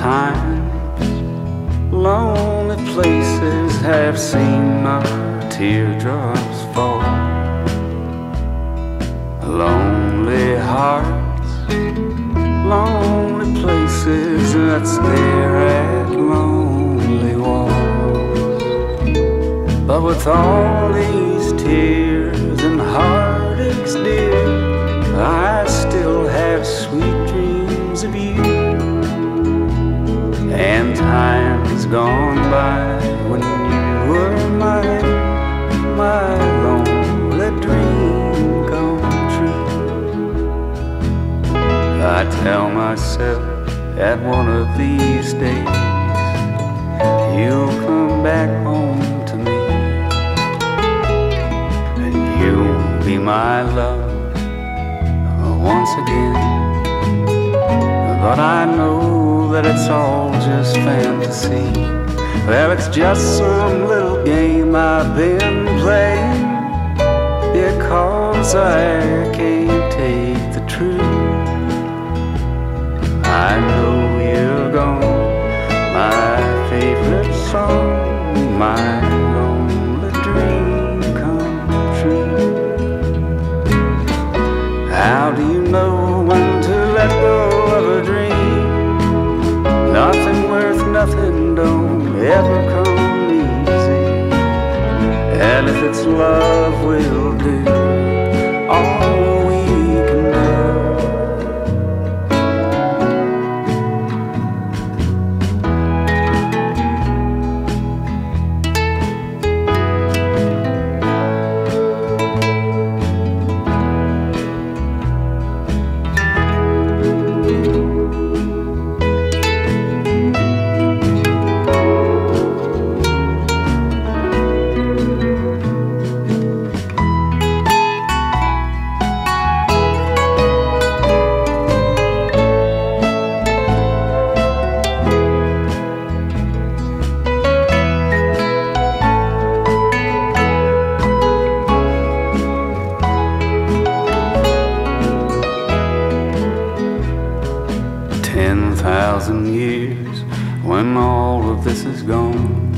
times lonely places have seen my teardrops fall. Lonely hearts lonely places that stare at lonely walls. But with all these tears tell myself that one of these days you'll come back home to me, and you'll be my love uh, once again. But I know that it's all just fantasy. Well, it's just some little game I've been playing because I love, all of this is gone,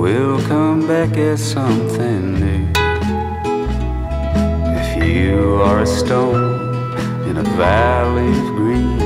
we'll come back as something new. If you are a stone in a valley of green,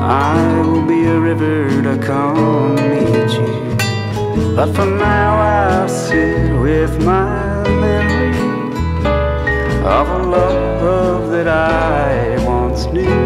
I will be a river to come meet you. But for now, I'll sit with my memory of a love that I once knew.